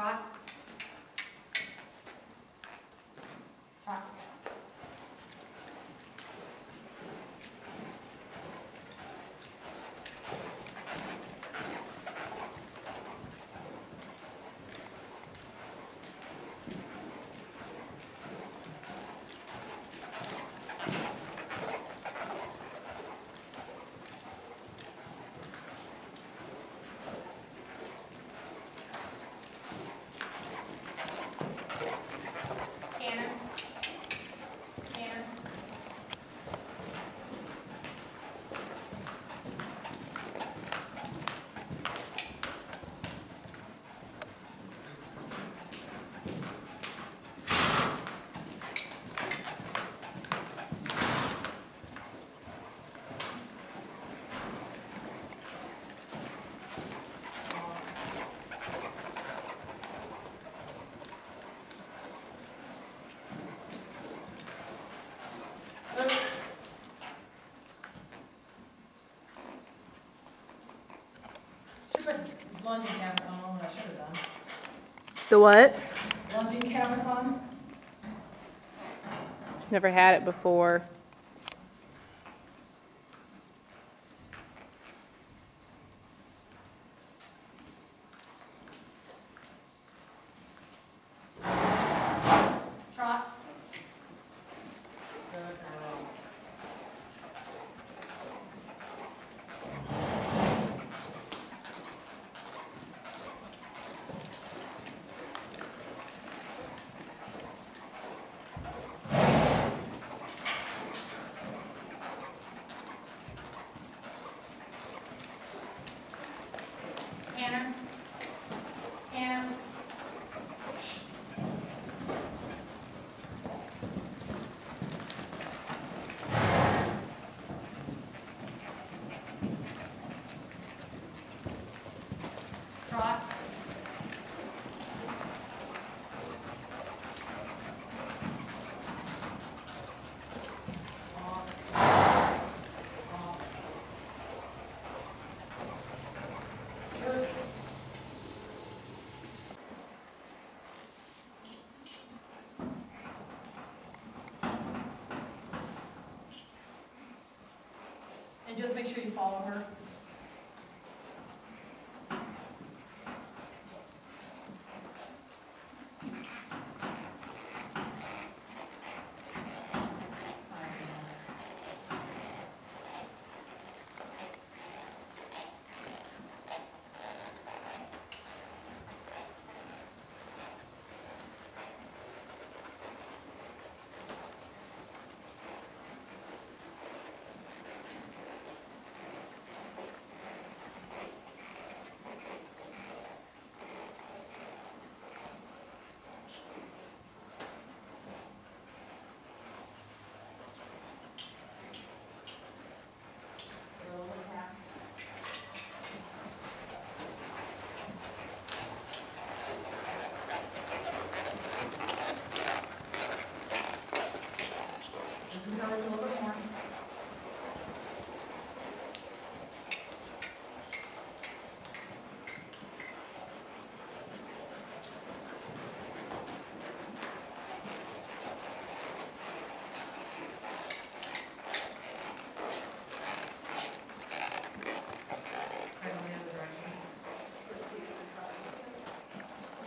Так. lunging on when I should have done. The what? Lunging on. Never had it before. Trot. And just make sure you follow her.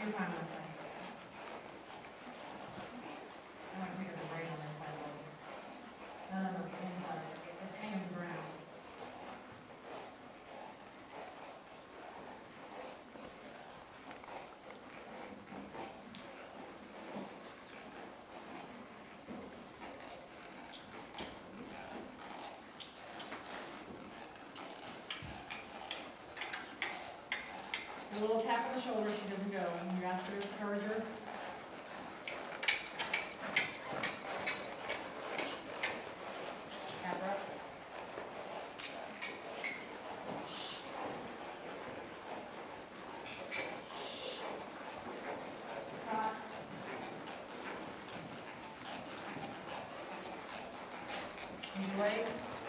hermanos. a little tap on the shoulder, she doesn't go. When you ask her to encourage her, tap her up. Need?